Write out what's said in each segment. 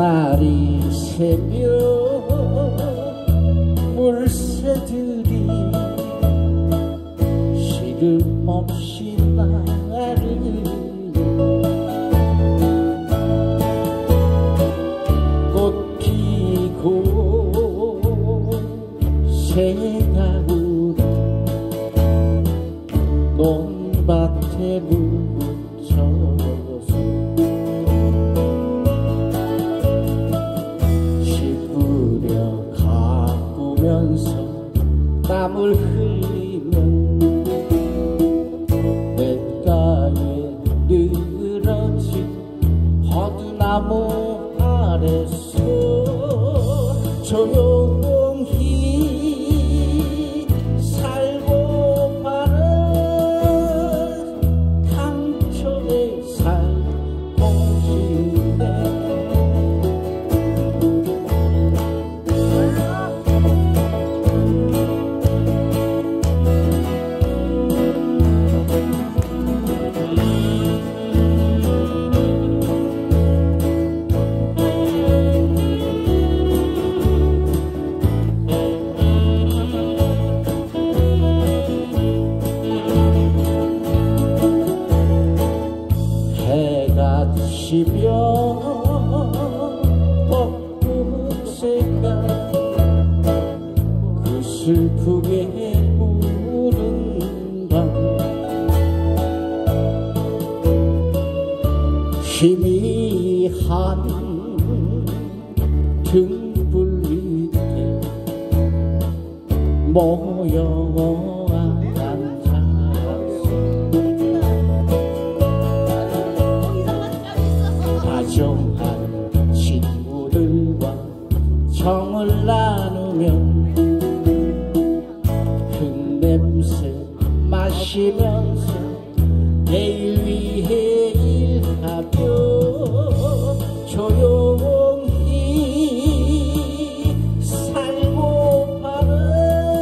날이 새며 물새들이 시름 없이 나를 꽃 피고 우는 논밭에 묻혀 가꾸면서 땀을 흘리면 냇가에 늘어진 버드나무 아래서 조용 해가 지면 벚꽃새가 그 슬프게 우는 밤 희미한 등불 밑에 모여 정을 나누며 흙냄새 마시면서 내일 위해 일하며 조용히 살고 파는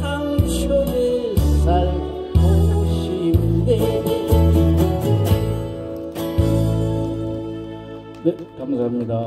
강촌에 살고 싶네 네, 감사합니다.